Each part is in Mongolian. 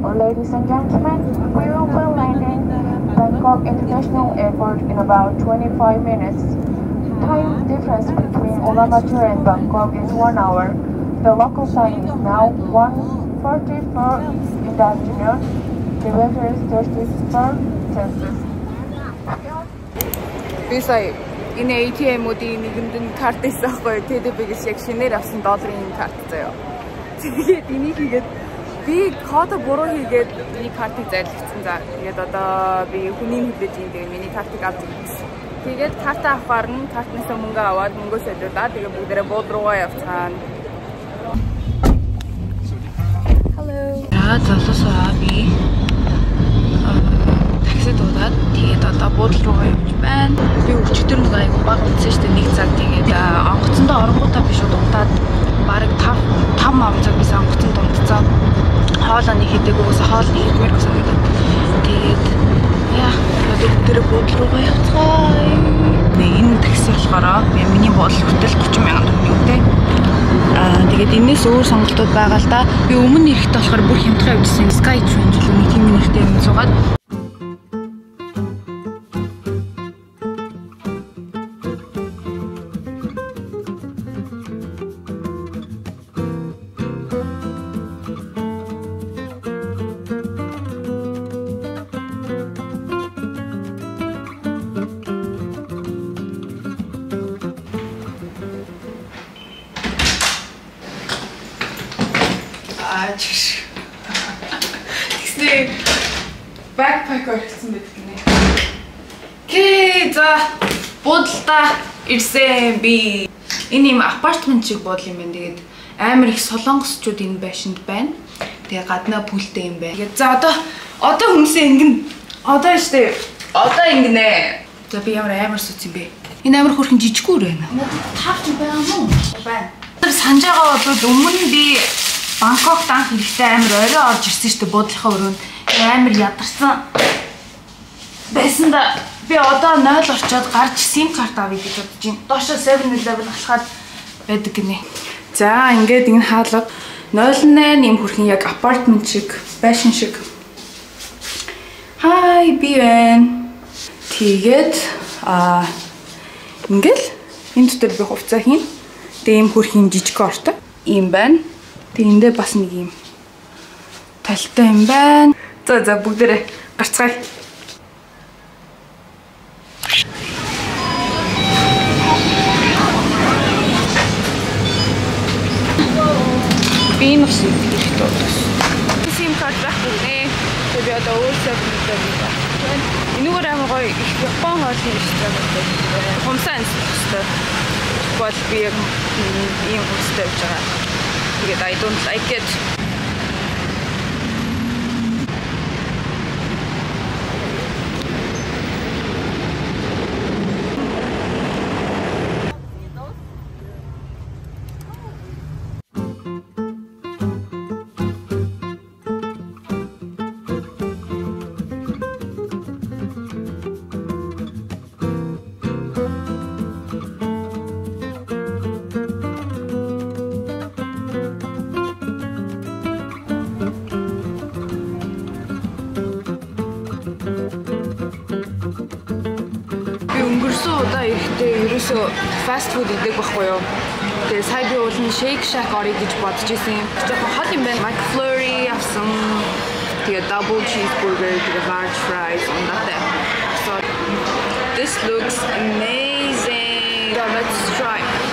Ladies and gentlemen, we will be landing Bangkok International Airport in about 25 minutes. Time difference between Ulaanbaatar and Bangkok is one hour. The local time is now 1.44 in the afternoon. The weather is 34 Celsius. Би сая энэ ATM-уудын нэгэнд нь карт байсан байхгүй юу? TDB-гээс яг шинээр авсан долларын карт заяа. Тэгээд энийг хийгээд би код буруу хийгээд миний картыг зайлгцсан за. Тэгээд одоо би хүний хэлээд юм тэгээд миний картыг авч ирсэн. Тэгээд карт авахаар нь картнаас мөнгө аваад мөнгөө солиулаад тэгээд бүгдээрээ бууд руугаа явцгаана. Hello. За залуусаа би такси дуудаад тэгээд одоо буудлын руугаа явж байна. Би өчигдөр нэг аягүй баг унтсан шүү дээ нэг цаг тэгээд онгоцондоо оронгуудаа би шууд унтаад бараг 5 5 ав цаг бис онгоцонд унтцаа. Хоолоо нэг хийдэг угсаа хоол нэг идмэр гэсэн гэдэг. Тэгээд яа бүгдээ буудлын руугаа явцгаая. Энэ такси болохоор миний буудлын хөтөл 30 сая төгрөг үнэтэй. Аа тэгээд энэс өөр сонголтууд байгаа л да. Би өмнө ирэхдээ болохоор бүр хямдхан явжсэн Sky Train ч үгүй тийм нэртэй юм суугаад орчихсон байдаг гинэ. Окей, за буудалдаа ирсэн би. Энэ юм апартмент шиг буудал юм байна. Тэгээд амар их солонгосчууд энэ байшинд байна. Тэгээ гаднаа пүлтэй юм байна. Тэгээд за одоо одоо хүмүүсээ ингэн одоо штэ одоо ингэнэ. За би ямар амар сүц юм бэ? Энэ амар хөрхэн жижиггүй байна. Тавч байгаа мó? Байна. Санаж байгаа бол өмнө би Бангкок данх хэрэгтэй амар орой орж ирсэн шүү дээ буудлынхаа өрөөнд. Амар ядарсан. Байсан да би одоо 0 орчоод гарч SIM карт авъя гэж бодож байна. Доошо 7-Eleven алхаад байдаг гинэ. За ингээд энэ хаалга 08 юм хүрхэн яг апартмент шиг, байшин шиг. Хай би байна. Тэгээд аа ингээл энэ дотор би хувцас хийн. Тэгээ юм хүрхэн жижиг ортой. Ийм байна. Тэгээ эндээ бас нэг юм талтай юм байна. За за бүгдээрээ гарцгаая. Энэ ус хэрэгтэй болов. SIM карт байхгүй нэ. Тэгээ би одоо өөрсдөө байна. Энэгээр амар гоё их Япон хоол юм шиг байна. Хумсаа амьсгалтай. Бол би яг ийм хүмүүстэй явж байгаа. Тэгээд I don't like it. Ерөөсөө фаст фуд идэг байхгүй юу. Тэгээ сая би уул нь Shake Shack орё гэж бодож исэн юм. Жоохон хол юм байна. McFlurry авсан. Тэгээ double cheeseburger, тэгээ large fries ундаатай. So this looks amazing. So let's try.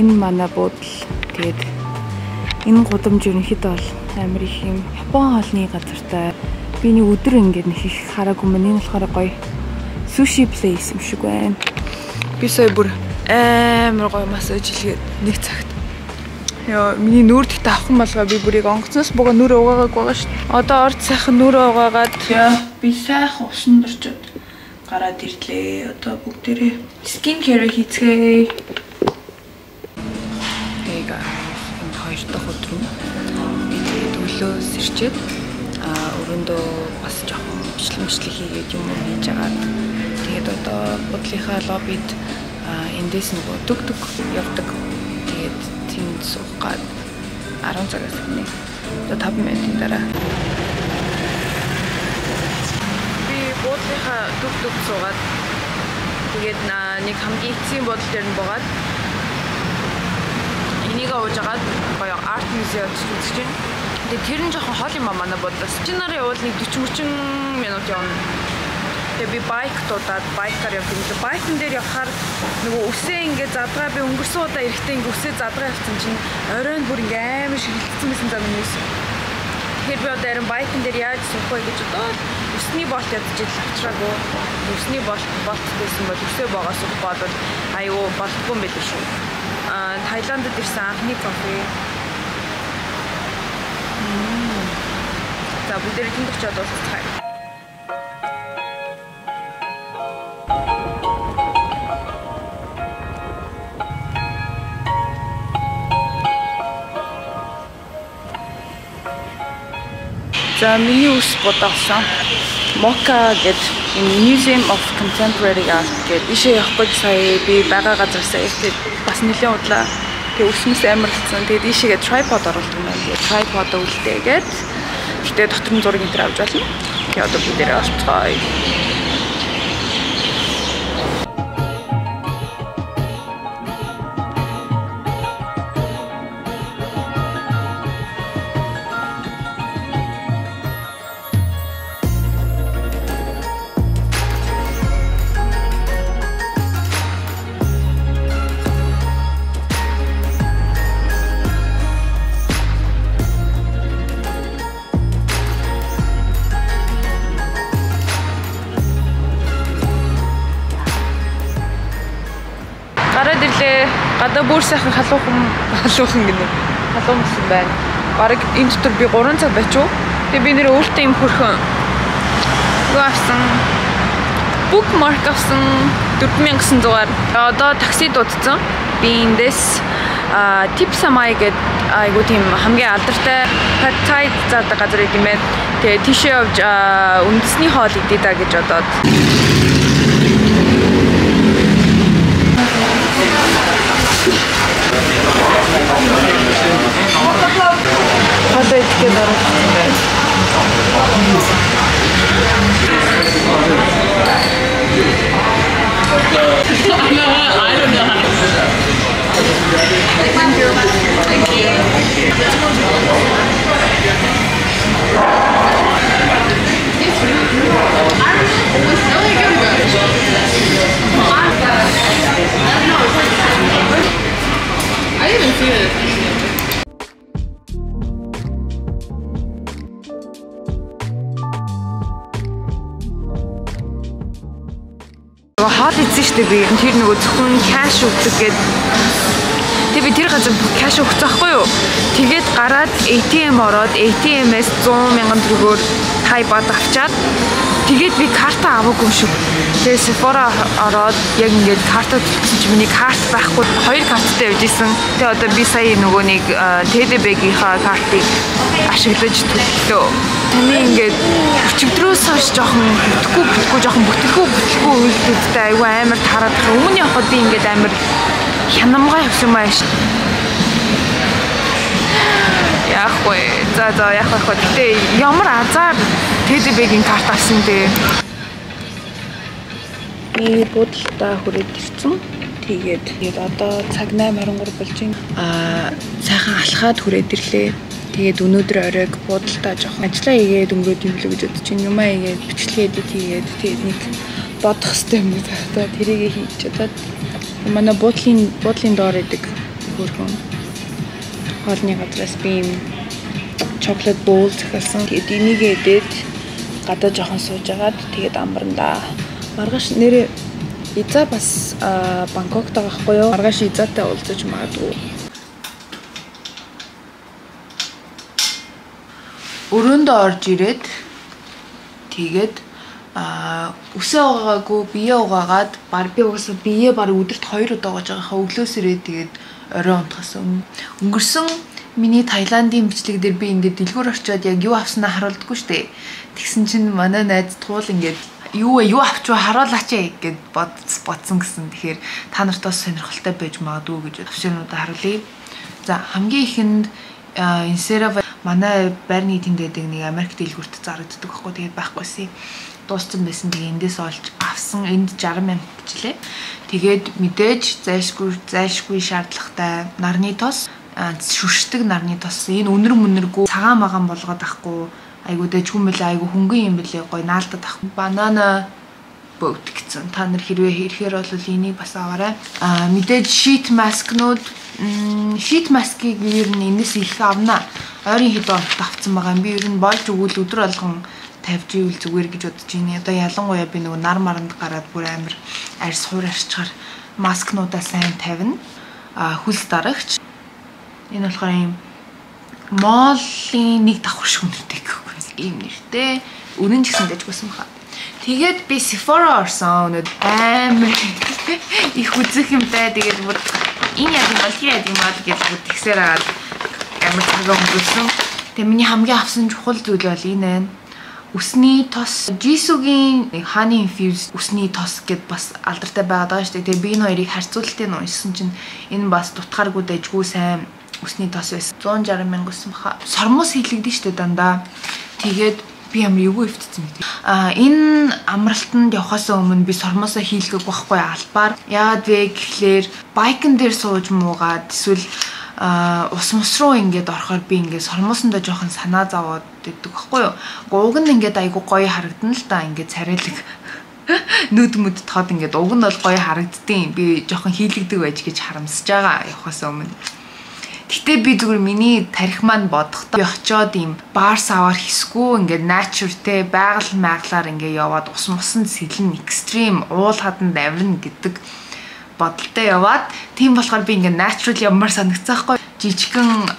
Энэ манай буудал тэгээд энэ гудамж ерөнхийдөө бол амар их юм Япон хоолны газартай. Би нэг өдөр ингээд нэг их хараагүй мэн энэ болохоор гоё суши плейс юм шиг байна. Би сая бүр амар гоё массаж хийлгээд нэг цагт. Яа, миний нүүр дэхтэй авах юм болго би бүрийг онгоцноос бууга нүрээ угаагааг байгаа шүү. Одоо орд сайхан нүрээ угаагаад би сайхан усан дурчод гараад ирлээ. Одоо бүгдээрээ скин кэр хийцгээе. Өглөө сэрчээд а өрөөндөө бас жоохон бичлэг хийгээд юм хийж агаад тэгээд одоо бодлынхаа лоббид эндээс нөгөө дүг дүг явдаг. Тэгээд тэнд суух гад 10 цагаас өмнө. Одоо 5 минутын дараа би буудлынхаа дүг дүг суугаад тэгээд нэг хамгийн эцсийн бодол дээр нь буугаад энийг ууж агаад гоё арт музейд үзэж байна. Тэгээд тэр нь жоохон хол юм а манай бодлоос. Чи нарын явал нэг 40 30 минут явна. Тэгээ би байк дуудаад байкаар явах юм. Байкн дээр явхаар нөгөө үсээ ингээ задгаа би өнгөрсөн удаа эрэхтэй ингээ үсээ задгаа явсан чинь оройн бүр ингээ амар шигэлцсэн байсан зам юм юус. Тэгэхээр би одоо харин байкн дээр яаж суух вэ гэж бодоод өсний болт ядчих авчраагүй. Өсний болт болт байсан бол өсөө богоо суух бодвол аюу болохгүй юм байл шүү. Аа Таиландд ирсэн анхны кофе За бүгдээрээ тэнд очиод уулзцгаая. За миний ус бодоолсон. Mocha гэдэг Museum of Contemporary Art гэдэг ишээ явахгүй сая би байгаа газараас ихтэй бас нэлээд удлаа. Тэгээ өсмөс амарлцсан. Тэгээд ийшээгээ tripod оруулдаг юм байна. Тэгээд tripod үлдээгээд Гэтэ дотор нь зураг энэ төр авч болно. Тэгээ одоо бүгдээрээ орцгоё. Гадаа бүр сайхан халуухан халуухан гинэ. Халуун гэсэн байна. Бараг энэ дотор би 3 цаг байчуу. Тэгээ би нэр өөртөө юм хөрхөн. Юу авсан? Bookmark авсан 4900-аар. Одоо такси дуудсан. Би эндээс а тип самай гэд айгуу тийм хамгийн алдартай thai заадаг газар юм байна. Тэгээ тийшээ явж үндэсний хоол идээ да гэж бодоод Одоо идэхэд орсон байна. I don't know how to Thank you. Thank you. I didn't even see this. Нөгөө хоол шүү дээ би. Тэр нөгөө зөвхөн кэш өгдөг гэд. Тэг би тэр газар кэш өгсөн байхгүй юу? Тэгээд гараад ATM ороод ATM-ээс 100 мянган төгрөгөөр хай бод авчаад тэгээд би карта аваагүй юм шиг. Тэгээд Sephora ороод яг ингээд карта төлсөн чи миний карт байхгүй. Хоёр карттай явж исэн. Тэгээд одоо би сая нөгөө нэг TDB-гийнхаа картыг ашиглаж төллөө. Таны ингээд өчигдрөөс хойш жоохон бүтэхгүй бүтэхгүй жоохон бүтэлгүй бүтэлгүй үйлдэлтэй айгүй амар тараад. Өмнө явахад би ингээд амар хянамгаа явсан байж. Яах вэ? За за яах вэ? Гэтэ ямар азар TDB-гийн карт авсан бэ? Би будалтаа хүрээд ирсэн. Тэгээд тэгээд одоо цаг 8:23 болж байна. Аа сайхан алхаад хүрээд ирлээ. Тэгээд өнөөдөр оройг буудалтаа жоохон ажиллаа хийгээд өнгөрөөд юм лөө гэж бодож чинь юмаа хийгээд бичлэгээд хийгээд тэгээд нэг бодох хэрэгтэй юм байна. Тэрийг хийж чадаад манай буудлын буудлын доор идэг хөрхөн хоолны газраас би юм чоколад боул захиалсан. Тэгээд энийг идээд гадаа жоохон сууж агаад тэгээд амбарандаа маргааш нэрээ Иза бас Бангкокт байгаа хгүй юу? Маргааш Изатай уулзаж магадгүй. Өрөөндөө орж ирээд тэгээд а үсээ угаагүй бие угаагаад баг би угаасаа бие баг өдөрт 2 удаа угааж байгаа хаа өглөөс ирээд тэгээд орой унтахаас өмнө өнгөрсөн миний Таиландын бичлэг дээр би ингээд дэлгүүр очиод яг юу авснаа харуулдаггүй штэ. Тэгсэн чинь манай найз туул ингээд юу вэ юу авч харуулаач ээ гэд бод бодсон гэсэн. Тэгэхээр та нарт бас сонирхолтой байж магадгүй гэж төвшөнүүдэ харуулъя. За хамгийн ихэнд инсерав манай байрны тэмдээдэг нэг Америк дэлгүүрт зарагддаг байхгүй тэгээд байхгүйсэн дууссан байсан. Тэгээ эндээс олж авсан. Энд 60 мянга бичлээ. Тэгээд мэдээж зайлшгүй зайлшгүй шаардлагатай нарны тос, шүршдэг нарны тос. Энэ өнөр мөнэргүй цагаан магаан болгоод ахгүй. Айгуу дэжгүй мөлий айгуу хөнгөн юм бэлээ. Гой наалдаад ах. Банана бөгд гэсэн. Та нар хэрвээ ирэхээр бол энийг бас аваарай. Аа мэдээж sheet mask-нууд sheet mask-ийг ер нь энэс их авна. Ойрын хэд онт авцсан байгаа юм. Би ер нь болж өгвөл өдөр болгон тавьж ивэл зүгээр гэж бодож байна. Одоо ялангуяа би нөгөө нар маранд гараад бүр амар арьс хуур арчгаар маскнуудаа сайн тавина. А хүлс дарагч. Энэ болохоор юм моллын нэг давхар шиг үнэртэй гэхгүй. Ийм нэртэй. Өрн гэсэн дэжгүйсэн баха. Тэгээд би Sephora орсон. Өнөд амар их үзэх юмтай. Тэгээд бүр энэ яг юм тэр яг юм бол гэж тэгсээр агаад амар цагаа өнгөрсөн. Тэгээ миний хамгийн авсан чухал зүйл бол энэ байна Үсний тос Jisoo-гийн Honey Infused үсний тос гэд бас алдартай байгаад байгаа шүү дээ. Тэгээ би энэ хоёрыг харьцуултыг нь уншсан чинь энэ бас дутхааргүй дэжгүй сайн үсний тос байсан. 160 мянга өссөн баха. Сормос хийлэгдэн шүү дээ дандаа. Тэгээд би ямар эвгүй өвтцсэн мэт. А энэ амралтанд явахаас өмнө би сормосоо хийлгэх байхгүй албаар яагаад вэ гэхлээр байкн дээр сууж муугаад эсвэл а ус мус руу ингээд орохоор би ингээд сормоосондоо жоохон санаа зовоод иддэг байхгүй юу. Уг нь ингээд айгу гоё харагдана л да ингээд царайлаг нүд мүд тод ингээд уг нь бол гоё харагддیں۔ Би жоохон хийлэгдэг байж гэж харамсаж байгаа явахаас өмнө. Гэтэ би зүгээр миний тарих маань бодохдоо би очиод ийм барс аваар хэсгүү ингээд те байгаль майглаар ингээд яваад ус мусанд сэлэн экстрим уул хадан даврна гэдэг бодолтой яваад тийм болохоор би ингээ natural ямар санагцаахгүй жижигхэн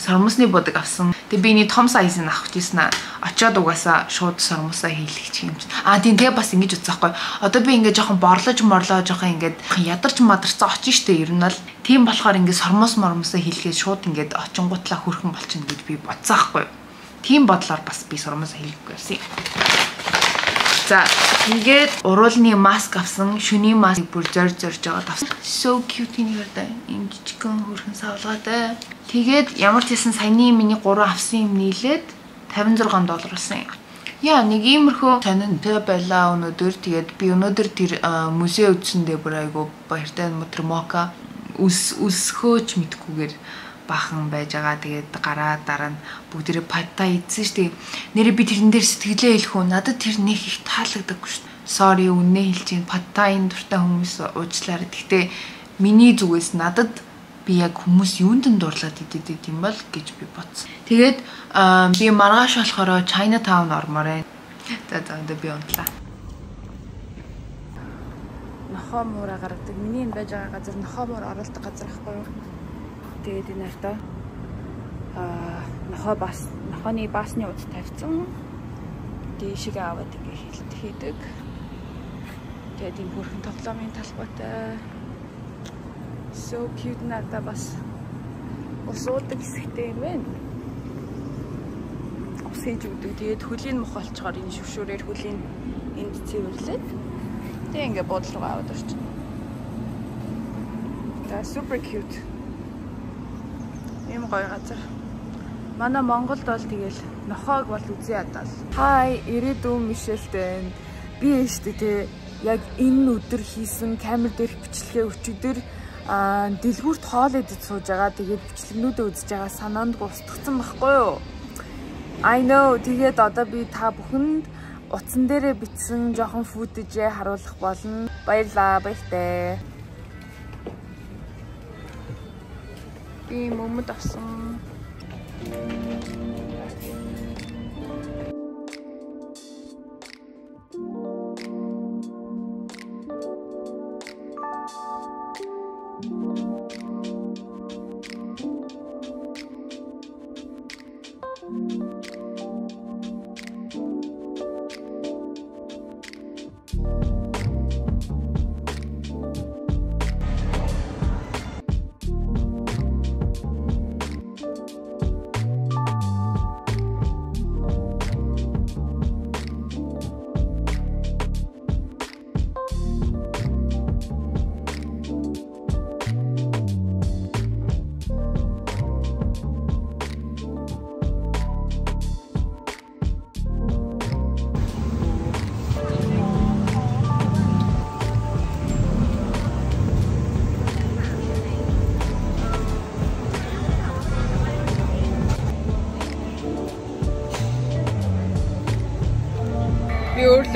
сормосны бодог авсан. Тэгээ би энэ том сайзыг авах гэсэн аа. Очоод угаасаа шууд сормосоо хийлгэж юм чинь. Аа тийм тэгээ бас ингэж үзэхгүй. Одоо би ингээ жоохон борлож морлоо жоохон ингээд ядарч мадарцаа очиж штэ ер нь бол тийм болохоор ингээ сормос мормосоо хийлгээд шууд ингээд очингуутлаа хөрхөн болчихно гэж би бодсаахгүй. Тийм бодлоор бас би сормосоо хийлгэхгүй байсан юм. За ингээд уруулны маск авсан шүний маск бүр зорж зорж байгаа тавсан. So cute энэ хэрдэ энэ жижигхэн хөрхэн савлгаатай. Тэгээд ямар ч хэсэн саяны миний 3 авсан юм нийлээд 56 доллар болсон юм. Яа нэг иймэрхүү сонинтой байлаа өнөөдөр. Тэгээд би өнөөдөр тэр музей үзсэндээ бүр айгу баяртай мөтр мока үс үсхөөч мэдгүйгээр бахан байж байгаа. Тэгээд гараа дараа нь бүгдээрээ падта идсэн шүү дээ. Нэрээ би тэрэн дээр сэтгэлээ хэлэх үү? Надад тэр нэг их таалагдаггүй шүү. Sorry үнэ хэлж чинь падтаийн дуртай хүмүүс уучлаарай. Гэхдээ миний зүгээс надад би яг хүмүүс юунд нь дурлаад идэдэг юм бол гэж би бодсон. Тэгээд би маргааш болохоор Chinatown ормоор байна. За за одоо би унтлаа. Нохоо муура гаргадаг. Миний энэ байж байгаа газар нохоо муур оролдог газар ахгүй юу? Тэгээд энэ артаа аа нохоо бас нохооны баасны уд тавьсан. Дээшгээ аваад ингээ хилт хийдэг. Тэгээд энэ бүрхэн тоглоомын талбайтай so cute надаа бас усуудаг хэсэгтэй юм байна. Ус хийж өгдөг. Тэгээд хөлийн мох олцохоор энэ шүвшүүрээр хөлийн энд цэвэрлээд тэг ингээ буудлын руу аваад орчих. За супер cute ийм гоё газар. Манай Монголд бол тэгэл нохоог бол үзье ядал. Хай, ирээдүйн Мишельтэй би ээжтэй те яг энэ өдөр хийсэн камер дээрх бичлэгээ өчигдөр а дэлгүүрт хоол идэж сууж байгаа. Тэгээд бичлэгнүүдээ үзэж байгаа санаанд устгацсан байхгүй юу? I know. Тэгээд одоо би та бүхэнд утсан дээрээ бичсэн жоохон футажээ харуулах болно. Баярлаа, баяртай. Би мөмөд авсан.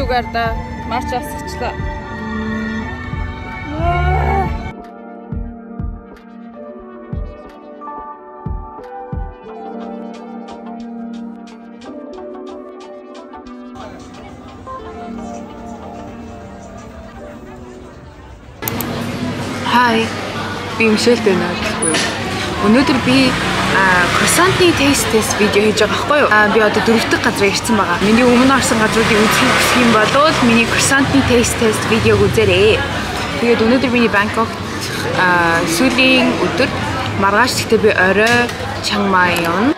Илүүгээр да марч асгачлаа. Хай. Би гэхгүй юу. Өнөөдөр би taste test видео хийж байгаа байхгүй юу? Аа би одоо дөрөв дэх газар ирсэн байгаа. Миний өмнө орсон газруудыг үзэх хүсэх юм бол миний taste test видеог үзээрэй. Тэгээд өнөөдөр миний Бангкокт аа сүүлийн өдөр маргааш гэхдээ би орой Чангмай явна.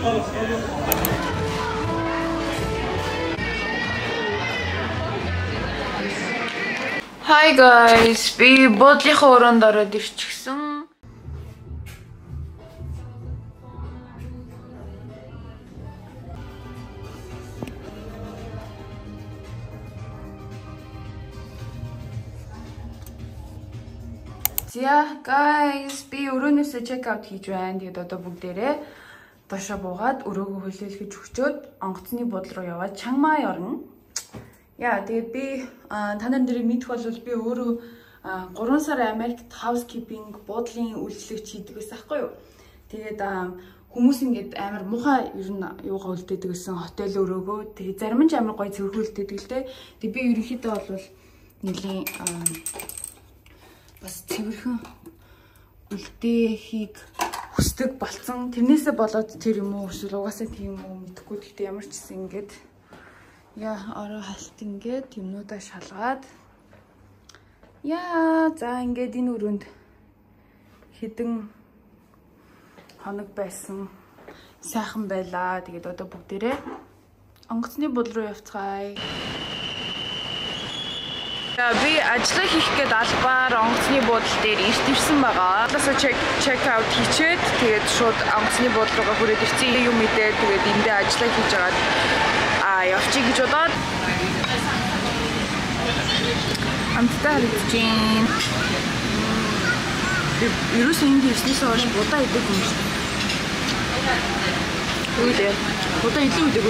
Hi guys, би буудлынхаа өрөөнд ороод ирчихсэн. За guys, би өрөөнөөсөө check out хийж байна. Тэгээд одоо бүгдээрээ доошо буугаад өрөөгөө хүлээлгэж өгчөөд онгоцны буудлын руу яваад Чангмай орно. Яа, тэгээд би та нар нэрийг мэдэх бол би өөрөө 3 сар Америкт housekeeping буудлын үйлчлэгч хийдэг байсан байхгүй юу? Тэгээд хүмүүс ингээд амар муухай ер нь юугаа үлдээдэг гэсэн хотел өрөөгөө тэгээд зарим нь ч амар гоё цэвэрхүүлдэг л те. Тэгээд би ерөнхийдөө бол нэлийн бас цэвэрхэн үлдээхийг хүсдэг болцсон. Тэрнээсээ болоод тэр юм уу эсвэл угаасаа тийм үү мэдэхгүй. Гэхдээ ямар ч гэсэн ингээд яа ороо халт ингээд юмнуудаа шалгаад яа за ингээд энэ өрөөнд хідэн хоног байсан сайхан байлаа. Тэгээд одоо бүгдээрээ онгоцны бул руу явцгаая. Би ажиллаа хийх гээд албаар онгоцны буудлын дээр ирт ирсэн байгаа. Одоосоо чек чек аут хийчээд тэгээд шууд онгоцны буудлын руугаа хүрээд ирсэн юм мэдээ тэгээд эндээ ажиллаа хийж агаад аа явчих гэж бодоод амттай харагдаж байна. Ерөөсөө энд ирснээс хойш будаа идэг юм шүү. Үгүй ээ. Будаа илүү идэг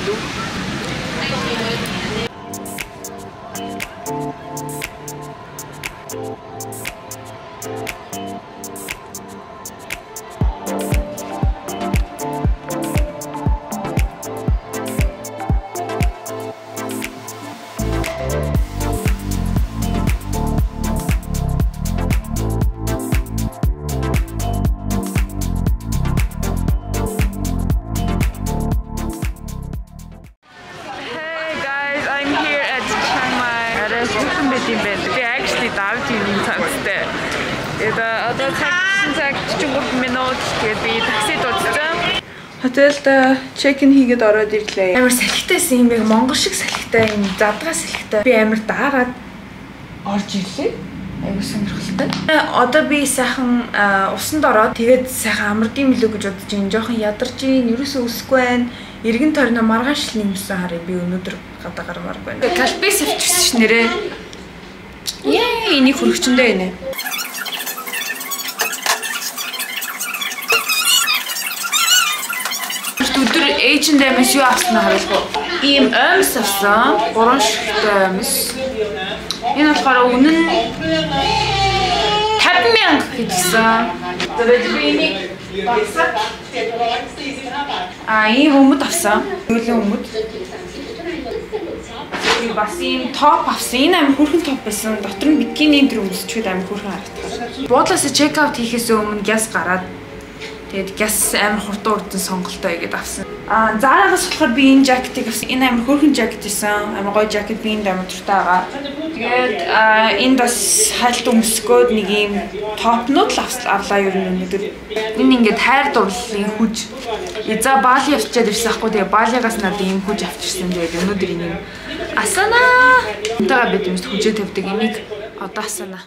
үү? Тэгээд одоо цаг цаг 43 минут тэгээд би таксид удсан. Хотелд чекин хийгээд ороод ирлээ. Амар салхитайсэн юм яг монгол шиг салхитай юм задгаа салхитай. Би амар даагаад орж ирлээ. Айгуу сонирхолтой. Одоо би сайхан усанд ороод тэгээд сайхан амардын мөлөө гэж бодож ин жоохон ядарч ин ерөөсөө өсөхгүй байна. Иргэн тойрно маргааш нэмсэн харыг би өнөөдөр гадаа гармаар байна. Калпес авчихсан ш нэрээ. Яа, энийг хөрөгчөндөө байна. өдөр ээжиндээ маш юу авсан харуулгүй. Ийм омс авсан. Гурван шигтэй омс. Энэ болохоор үнэн 50 мянга гэжсэн. Тэгээд би энийг багсаа А ийм өмд авсан. Нөлөө өмд. Би бас ийм топ авсан. Энэ амар хүрхэн топ байсан. Дотор нь бикини энэ төр өмсчихэд амар хүрхэн харагдав. Буудлаас чек аут хийхээс өмнө гяс гараад Тэгээд гяс амар хурдан урдан сонголтоо игээд авсан. Аа заарагаас болохоор би энэ жакетыг авсан. Энэ амар хөөрхөн жакет исэн. Амар гоё жакет би энэ амар дуртай байгаа. Тэгээд аа энэ бас хальт өмсгөөд нэг юм топнууд л авлаа ер нь өнөдөр. Энэ ингээд хайр дурлалын хүж. За баали авчиад ирсэн ахгүй тэгээ баалигаас надад ийм хүж авчирсан. Тэгээд өнөдөр энийг асана. Энтэйгээ бид юмс хүжээ тавьдаг энийг одоо асана.